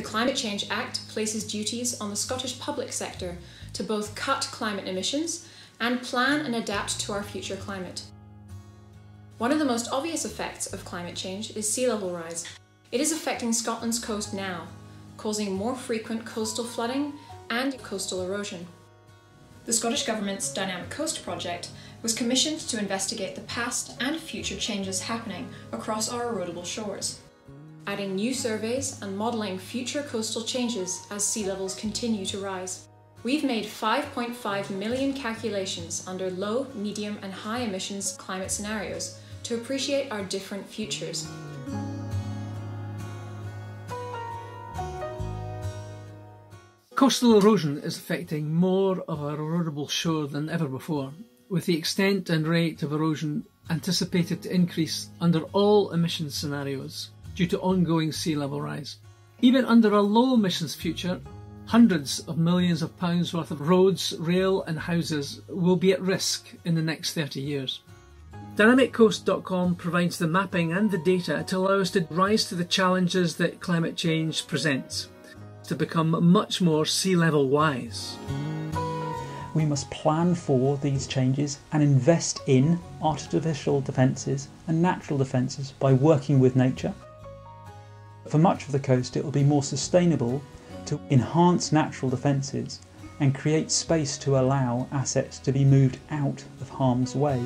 The Climate Change Act places duties on the Scottish public sector to both cut climate emissions and plan and adapt to our future climate. One of the most obvious effects of climate change is sea level rise. It is affecting Scotland's coast now, causing more frequent coastal flooding and coastal erosion. The Scottish Government's Dynamic Coast project was commissioned to investigate the past and future changes happening across our erodible shores, adding new surveys and modelling future coastal changes as sea levels continue to rise. We've made 5.5 million calculations under low, medium, and high emissions climate scenarios to appreciate our different futures. Coastal erosion is affecting more of our erodible shore than ever before, with the extent and rate of erosion anticipated to increase under all emissions scenarios due to ongoing sea level rise. Even under a low emissions future, hundreds of millions of pounds worth of roads, rail, and houses will be at risk in the next 30 years. DynamicCoast.com provides the mapping and the data to allow us to rise to the challenges that climate change presents to become much more sea level wise. We must plan for these changes and invest in artificial defences and natural defences by working with nature. For much of the coast, it will be more sustainable to enhance natural defences and create space to allow assets to be moved out of harm's way.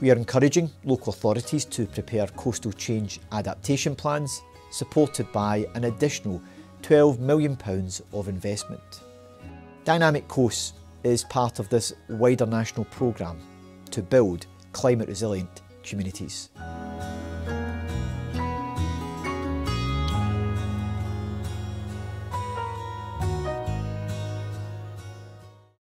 We are encouraging local authorities to prepare coastal change adaptation plans supported by an additional £12 million of investment. Dynamic Coasts is part of this wider national programme to build climate resilient communities.